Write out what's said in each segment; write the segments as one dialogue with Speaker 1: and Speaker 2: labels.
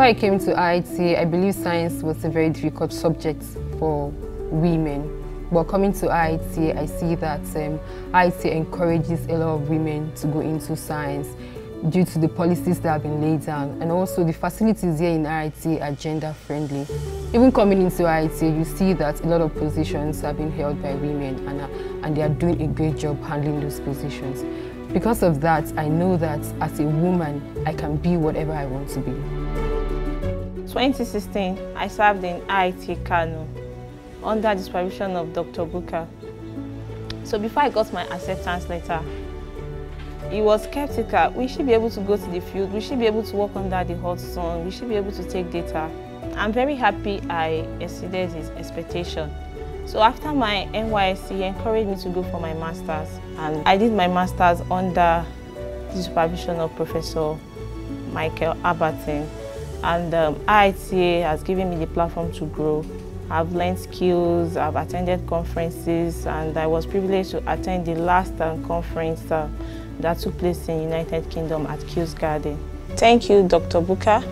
Speaker 1: Before I came to IIT, I believe science was a very difficult subject for women. But coming to IIT, I see that um, IIT encourages a lot of women to go into science due to the policies that have been laid down and also the facilities here in IIT are gender friendly. Even coming into IIT, you see that a lot of positions are being held by women and, and they are doing a great job handling those positions. Because of that, I know that as a woman, I can be whatever I want to be.
Speaker 2: 2016, I served in IIT Kano under the supervision of Dr. Boukar. So before I got my acceptance letter, he was skeptical. We should be able to go to the field. We should be able to work under the hot sun. We should be able to take data. I'm very happy I exceeded his expectation. So after my NYSC, he encouraged me to go for my master's. And I did my master's under the supervision of Professor Michael Abberton. And um, IITA has given me the platform to grow. I've learned skills, I've attended conferences, and I was privileged to attend the last um, conference uh, that took place in United Kingdom at Kew Gardens. Thank you, Dr. Boukar.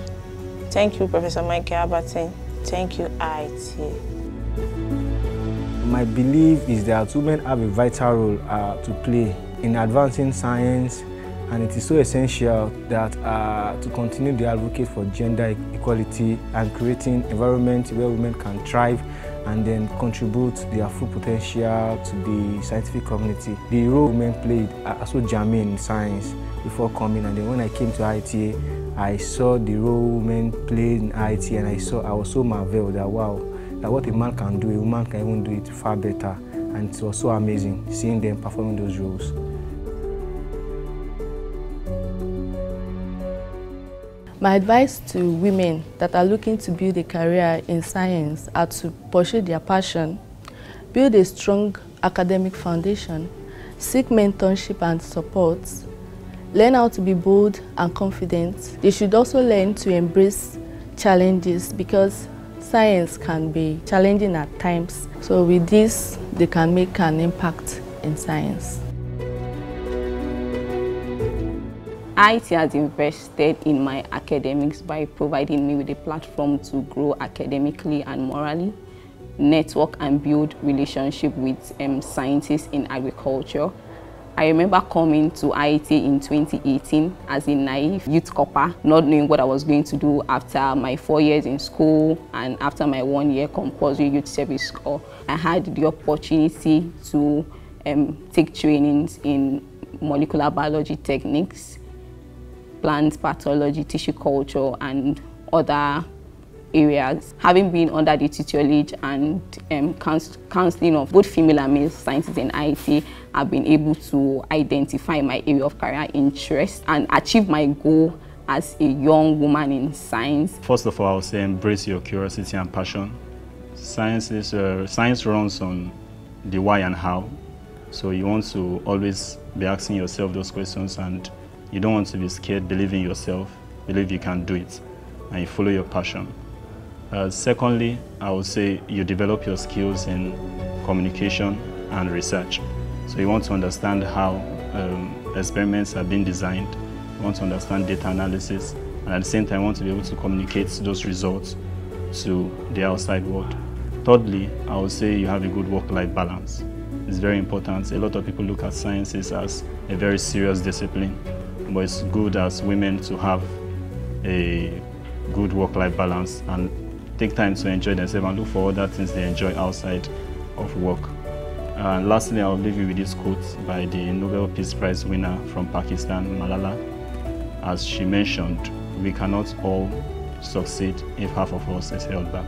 Speaker 2: Thank you, Professor Michael Abberton. Thank you, IITA.
Speaker 3: My belief is that women have a vital role uh, to play in advancing science and it is so essential that uh, to continue to advocate for gender equality and creating environment where women can thrive and then contribute their full potential to the scientific community. The role women played are so germane in science before coming and then when I came to IITA, I saw the role women played in IITA and I saw I was so marveled that wow, that what a man can do, a woman can even do it far better and it was so amazing seeing them performing those roles.
Speaker 4: My advice to women that are looking to build a career in science are to pursue their passion, build a strong academic foundation, seek mentorship and support, learn how to be bold and confident. They should also learn to embrace challenges because science can be challenging at times. So with this, they can make an impact in science.
Speaker 5: IT has invested in my academics by providing me with a platform to grow academically and morally, network and build relationship with um, scientists in agriculture. I remember coming to IIT in 2018 as a naive youth corper, not knowing what I was going to do after my four years in school and after my one year compulsory youth service corps. I had the opportunity to um, take trainings in molecular biology techniques, plant pathology, tissue culture, and other areas. Having been under the tutelage and um, counseling of both female and male scientists in IT, I've been able to identify my area of career interest and achieve my goal as a young woman in science.
Speaker 6: First of all, I would say embrace your curiosity and passion. Science, is, uh, science runs on the why and how. So you want to always be asking yourself those questions and you don't want to be scared, believe in yourself, believe you can do it, and you follow your passion. Uh, secondly, I would say you develop your skills in communication and research. So you want to understand how um, experiments are being designed, you want to understand data analysis, and at the same time you want to be able to communicate those results to the outside world. Thirdly, I would say you have a good work-life balance. It's very important. A lot of people look at sciences as a very serious discipline, but it's good as women to have a good work-life balance and take time to enjoy themselves and look for other things they enjoy outside of work. And lastly, I'll leave you with this quote by the Nobel Peace Prize winner from Pakistan, Malala. As she mentioned, we cannot all succeed if half of us is held back.